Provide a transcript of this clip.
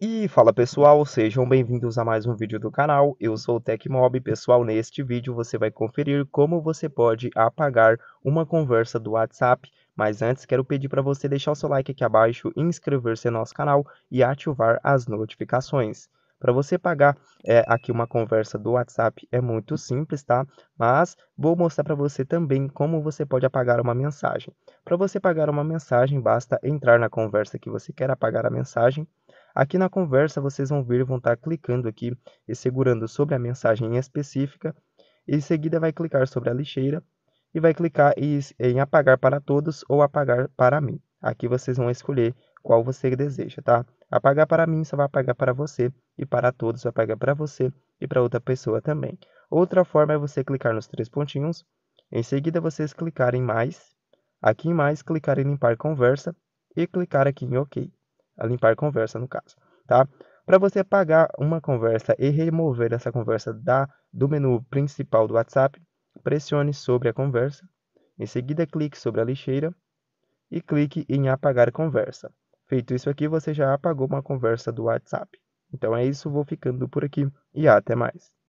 E fala pessoal, sejam bem-vindos a mais um vídeo do canal, eu sou o Tecmob. Pessoal, neste vídeo você vai conferir como você pode apagar uma conversa do WhatsApp. Mas antes quero pedir para você deixar o seu like aqui abaixo, inscrever-se no nosso canal e ativar as notificações. Para você pagar é, aqui uma conversa do WhatsApp é muito simples, tá? Mas vou mostrar para você também como você pode apagar uma mensagem. Para você apagar uma mensagem, basta entrar na conversa que você quer apagar a mensagem. Aqui na conversa vocês vão ver, vão estar clicando aqui e segurando sobre a mensagem específica. Em seguida vai clicar sobre a lixeira e vai clicar em apagar para todos ou apagar para mim. Aqui vocês vão escolher qual você deseja, tá? Apagar para mim só vai apagar para você e para todos vai apagar para você e para outra pessoa também. Outra forma é você clicar nos três pontinhos, em seguida vocês clicarem em mais, aqui em mais clicar em limpar conversa e clicar aqui em OK, a limpar conversa no caso, tá? Para você apagar uma conversa e remover essa conversa da, do menu principal do WhatsApp, pressione sobre a conversa, em seguida clique sobre a lixeira e clique em apagar conversa. Feito isso aqui, você já apagou uma conversa do WhatsApp. Então é isso, vou ficando por aqui e até mais.